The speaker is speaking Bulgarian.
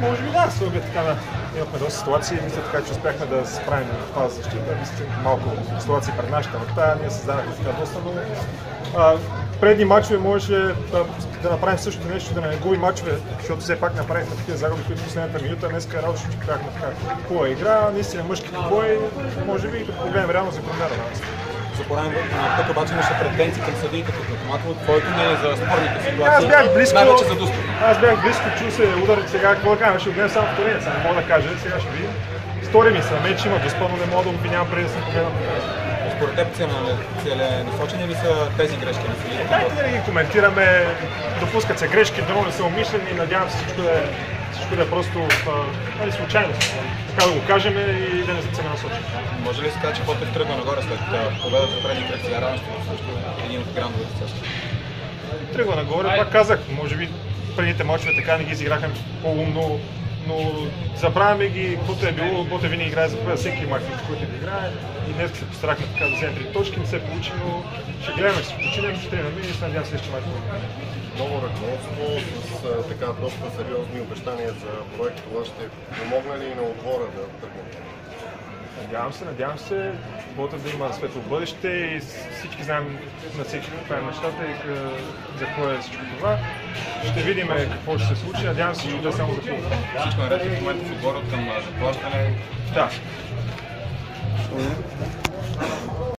Може би да, слуга така да имахме доста ситуации. Мисля така, че успяхме да се справим тази защита. Мисля, малко ситуации пред нашата врата. Ние създадахме така доста много. А, предни мачове можеше да, да направим същото нещо, да не губим мачове, защото все пак направихме такива загуби, които последната минута. Днеска работа, че бяхме така хубава игра, наистина мъжките бой, може би да погледнем реално за промяна на нас. За пореден път обаче имаше претенции към съдиите като Томатово. Твоето мнение за спорните ситуации? Аз бях близко. Най-вече за Дусто. Аз бях близко, чу се удар сега, какво да кажа, ще отнем само втория, сега не мога да кажа, сега ще видим. Стори ми се, че има доспа, но не мога да обвинявам преди да съм погледнал. Според теб целенасочени ли са тези грешки на съдиите? Дайте да ги коментираме, допускат се грешки, дано не са умишлени, надявам се всичко да е, е просто нали, случайно. Така да го кажем и да не са целенасочени. Може ли се каже, че Потев тръгва нагоре след победата в предния кръг сега също един от грандовете също? Тръгва нагоре, пак казах, може би предните мачове така не ги изиграхме по-умно, но забравяме ги, каквото е било, Боте винаги играе за всеки мач, в който да играе. И днес се постарахме така да вземем три точки, не се получи, но ще гледаме, ще починем, ще тренираме и се надявам следващия мач. Ново ръководство с така доста сериозни обещания за проект. Това ще помогне ли и на отбора да тръгне? Надявам се, надявам се Ботев да има светло бъдеще и всички знаем на всеки каква е нещата и за какво е всичко това. Ще видим какво ще се случи. Надявам се, че да е само за хубаво. Всичко наред в момента в отбора към заплащане. Да.